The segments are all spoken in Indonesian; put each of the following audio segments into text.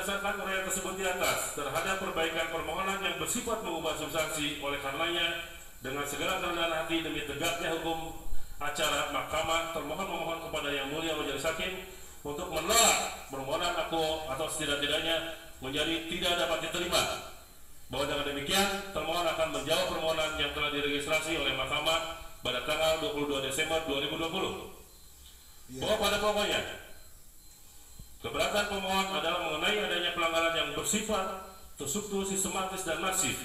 berdasarkan uraian tersebut di atas terhadap perbaikan permohonan yang bersifat mengubah substansi oleh karenanya dengan segala kerendahan hati demi tegaknya hukum acara mahkamah termohon memohon kepada yang mulia majelis hakim untuk menolak permohonan aku atau setidak-tidaknya menjadi tidak dapat diterima. Bahwa dengan demikian termohon akan menjawab permohonan yang telah diregistrasi oleh mahkamah pada tanggal 22 Desember 2020 bahwa pada pokoknya Keberatan pemohon adalah mengenai adanya pelanggaran yang bersifat terstruktur, sistematis, dan masif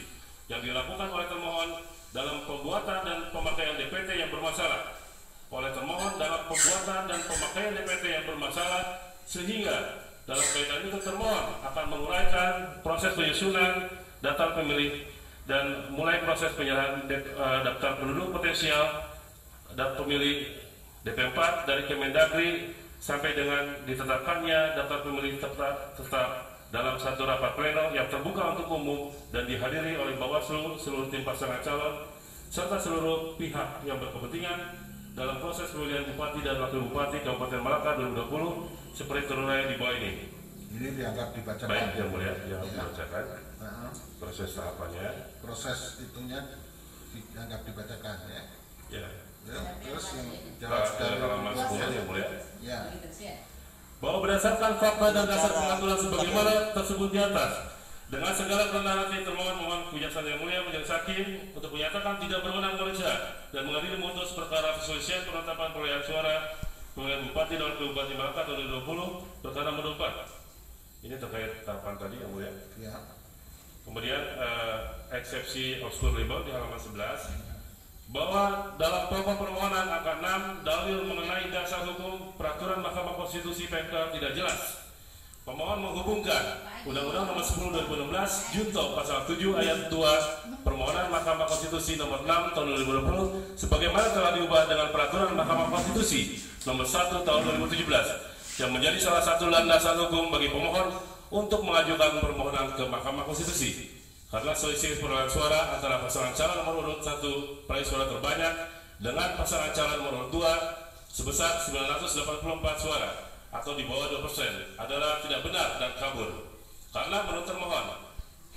yang dilakukan oleh termohon dalam pembuatan dan pemakaian DPT yang bermasalah. Oleh termohon dalam pembuatan dan pemakaian DPT yang bermasalah sehingga dalam kaitan itu termohon akan menguraikan proses penyusunan daftar pemilih dan mulai proses penyerahan de, uh, daftar penduduk potensial dan pemilih DP4 dari Kemendagri sampai dengan ditetapkannya daftar pemilih tetap, tetap dalam satu rapat pleno yang terbuka untuk umum dan dihadiri oleh Bawaslu, seluruh tim pasangan calon, serta seluruh pihak yang berkepentingan dalam proses pemilihan Bupati dan Wakil Bupati Kabupaten Malaka 2020 seperti terurai di bawah ini. Ini dianggap dibacakan. Baik, yang mulia, yang Ya. dibacakan Nah, proses tahapannya. proses itunya dianggap dibacakan ya. Ya. Ya, terus yang jawab dari halaman 10 yang mulia. Ya, bahwa berdasarkan fakta dan dasar pengaturan sebagaimana tersebut di atas dengan segala kerendahan hati termohon mohon kejaksaan yang mulia menjadi hakim untuk menyatakan tidak berwenang kerja dan mengadili memutus perkara perselisihan penetapan perolehan suara pemilihan bupati dan bupati Malaka tahun 2020 perkara mendepan ini terkait tahapan tadi yang mulia. Ya. Kemudian eh, eksepsi obscure label di halaman 11 bahwa dalam pokok permohonan angka 6 dalil mengenai dasar hukum peraturan Mahkamah Konstitusi PMK tidak jelas. Pemohon menghubungkan Undang-Undang Nomor 10 2016 Junto Pasal 7 Ayat 2 Permohonan Mahkamah Konstitusi Nomor 6 Tahun 2020 sebagaimana telah diubah dengan Peraturan Mahkamah Konstitusi Nomor 1 Tahun 2017 yang menjadi salah satu landasan hukum bagi pemohon untuk mengajukan permohonan ke Mahkamah Konstitusi karena selisih perolehan suara antara pasangan calon nomor urut 1 peraih suara terbanyak dengan pasangan calon nomor urut 2 sebesar 984 suara atau di bawah 2 persen adalah tidak benar dan kabur. Karena menurut termohon,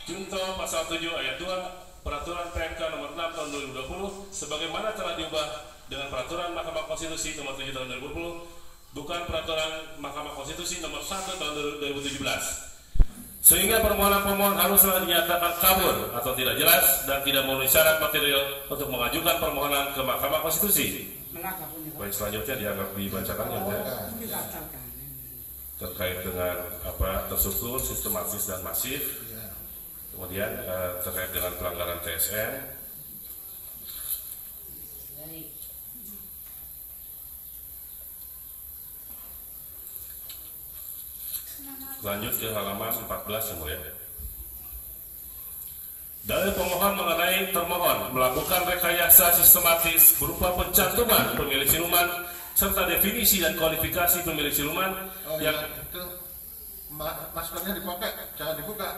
Junto pasal 7 ayat 2 Peraturan PMK nomor 6 tahun 2020 sebagaimana telah diubah dengan Peraturan Mahkamah Konstitusi nomor 7 tahun 2020 bukan Peraturan Mahkamah Konstitusi nomor 1 tahun 2017. Sehingga permohonan pemohon haruslah dinyatakan kabur atau tidak jelas dan tidak memenuhi syarat material untuk mengajukan permohonan ke Mahkamah Konstitusi. Baik selanjutnya dianggap dibacakan yang mulia terkait dengan apa terstruktur, sistematis dan masif. Ya. Kemudian eh, terkait dengan pelanggaran TSN. Lanjut ke halaman 14 yang mulia. Dalil pemohon mengenai termohon melakukan rekayasa sistematis berupa pencantuman pemilih siluman serta definisi dan kualifikasi pemilih siluman Oh yang ya, itu ma maskernya dipakai, jangan dibuka.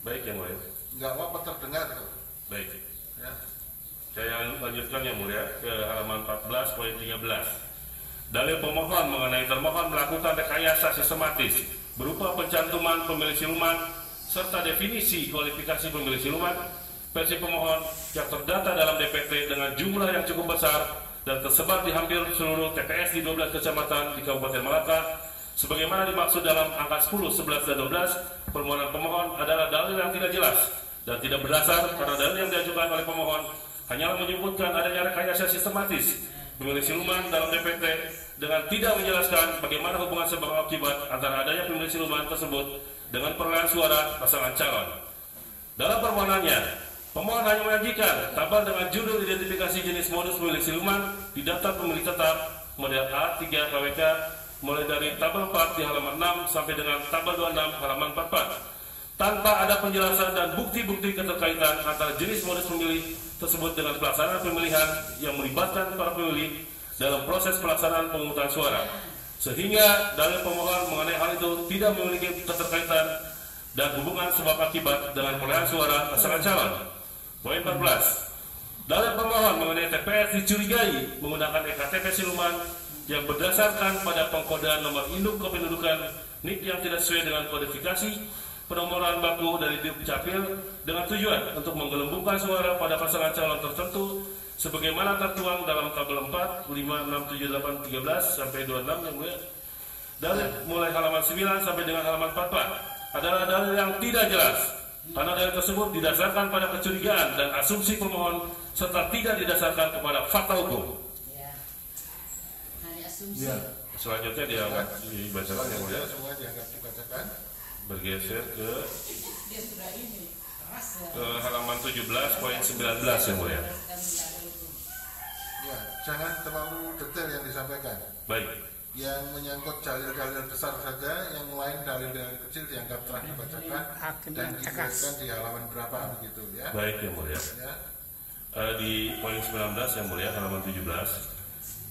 baik yang mulia. Enggak apa-apa terdengar. Baik. Ya. Saya lanjutkan yang mulia ke halaman 14 poin 13. Dalil pemohon mengenai termohon melakukan rekayasa sistematis berupa pencantuman pemilih siluman serta definisi kualifikasi pemilih siluman versi pemohon yang terdata dalam DPT dengan jumlah yang cukup besar dan tersebar di hampir seluruh TPS di 12 kecamatan di Kabupaten Malaka. Sebagaimana dimaksud dalam angka 10, 11, dan 12 permohonan pemohon adalah dalil yang tidak jelas dan tidak berdasar karena dalil yang diajukan oleh pemohon hanyalah menyebutkan adanya rekayasa sistematis pemilih siluman dalam DPT dengan tidak menjelaskan bagaimana hubungan sebab akibat antara adanya pemilih siluman tersebut dengan perolehan suara pasangan calon. Dalam permohonannya, pemohon hanya menyajikan tabel dengan judul identifikasi jenis modus pemilih siluman di daftar pemilih tetap model A3 KWK mulai dari tabel 4 di halaman 6 sampai dengan tabel 26 halaman 44 tanpa ada penjelasan dan bukti-bukti keterkaitan antara jenis modus pemilih tersebut dengan pelaksanaan pemilihan yang melibatkan para pemilih dalam proses pelaksanaan pemungutan suara. Sehingga dalil pemohon mengenai hal itu tidak memiliki keterkaitan dan hubungan sebab akibat dengan perolehan suara pasangan calon. Poin 14. Dalil pemohon mengenai TPS dicurigai menggunakan EKTP siluman yang berdasarkan pada pengkodean nomor induk kependudukan NIK yang tidak sesuai dengan kodifikasi penomoran baku dari Dukcapil dengan tujuan untuk menggelembungkan suara pada pasangan calon tertentu sebagaimana tertuang dalam tabel 4, 5, 6, 7, 8, 13 sampai 26 yang mulia. Dari mulai halaman 9 sampai dengan halaman 44 adalah dalil yang tidak jelas karena dalil tersebut didasarkan pada kecurigaan dan asumsi pemohon serta tidak didasarkan kepada fakta hukum. Ya. Hanya asumsi. Ya. Selanjutnya dianggap dibacakan yang mulia. Semua dianggap dibacakan. Bergeser ke Dia sudah ini keras ya. ke halaman 17 poin 19 yang mulia. Kan tidak ada hukum. Ya, jangan terlalu detail yang disampaikan. Baik. Yang menyangkut dalil-dalil besar saja, yang lain dalil-dalil kecil dianggap telah dibacakan dan dijelaskan di halaman berapa begitu ya. Baik yang mulia. Ya, Eh, di poin 19 yang mulia halaman 17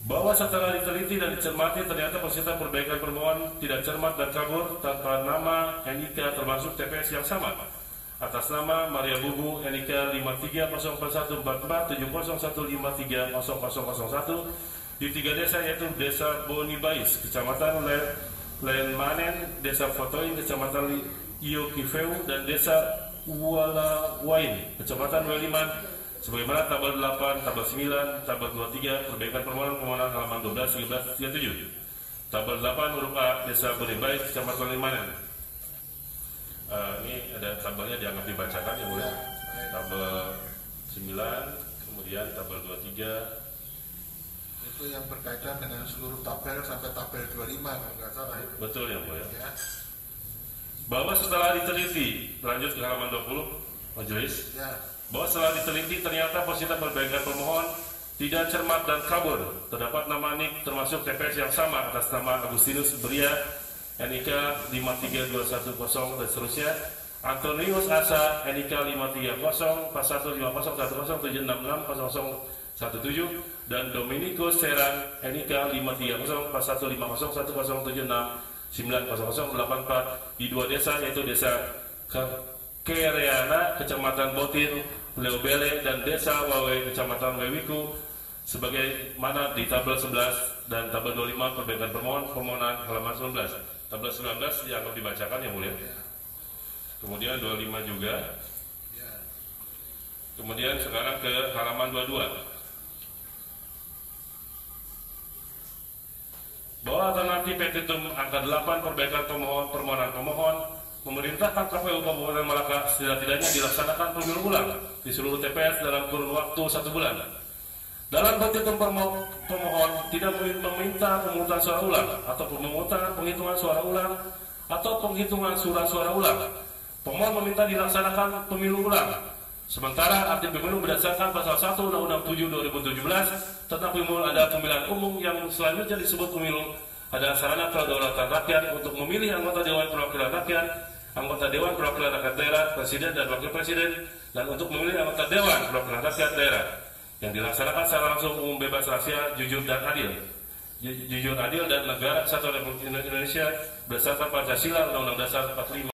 bahwa setelah diteliti dan dicermati ternyata peserta perbaikan permohonan tidak cermat dan kabur tanpa nama NIK termasuk TPS yang sama atas nama Maria Bubu NIK 5301447015300001 di tiga desa yaitu Desa Bonibais, Kecamatan Le- Lenmanen, Desa Fotoin, Kecamatan Iokifeu, dan Desa Ualawain, Kecamatan Weliman, sebagaimana tabel 8, tabel 9, tabel 23, perbaikan permohonan permohonan halaman 12, 13, 37. Tabel 8 huruf A, Desa Bonibais, Kecamatan Limanen. Eh, ini ada tabelnya dianggap dibacakan ya boleh. Tabel 9, kemudian tabel 23, itu yang berkaitan dengan seluruh tabel sampai tabel 25 kalau nggak salah ya. betul ya Bu ya. Ya, Bahwa setelah diteliti, lanjut ke halaman 20, majelis, ya, bahwa setelah diteliti ternyata peserta perbaikan pemohon tidak cermat dan kabur. Terdapat nama NIK termasuk TPS yang sama atas nama Agustinus Beria, NIK 53210 dan seterusnya. Antonius Asa, NIK 530, 415010766017 dan Dominikus Serang, NIK 530, 415010769084 di dua desa yaitu desa Ke- Kereana, Kecamatan Botir, Leobele, dan Desa Wawe, Kecamatan Wewiku, sebagai mana di tabel 11 dan tabel 25 perbaikan permohon permohonan halaman 19. Tabel 19 dianggap dibacakan yang mulia. Kemudian 25 juga. ya. Kemudian sekarang ke halaman 22. Bahwa alternatif petitum angka 8 perbaikan pemohon permohonan pemohon memerintahkan KPU Kabupaten Malaka setidak-tidaknya dilaksanakan pemilu ulang di seluruh TPS dalam kurun waktu satu bulan. Dalam permo- pemohon tidak meminta pemungutan suara ulang atau pemungutan penghitungan suara ulang atau penghitungan surat suara ulang. Pemohon meminta dilaksanakan pemilu ulang. Sementara arti pemilu berdasarkan pasal 1 Undang-Undang 7 2017 tentang pemilu ada pemilihan umum yang selanjutnya disebut pemilu adalah sarana kedaulatan rakyat untuk memilih anggota Dewan Perwakilan Rakyat, anggota Dewan Perwakilan Rakyat Daerah, Presiden dan Wakil Presiden, dan untuk memilih anggota Dewan Perwakilan Rakyat Daerah yang dilaksanakan secara langsung umum bebas rahasia, jujur dan adil. Ju- Jujur adil dan negara kesatuan Republik Indonesia berdasarkan Pancasila Undang-Undang Dasar 45